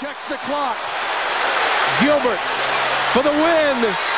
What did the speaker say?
checks the clock. Gilbert for the win.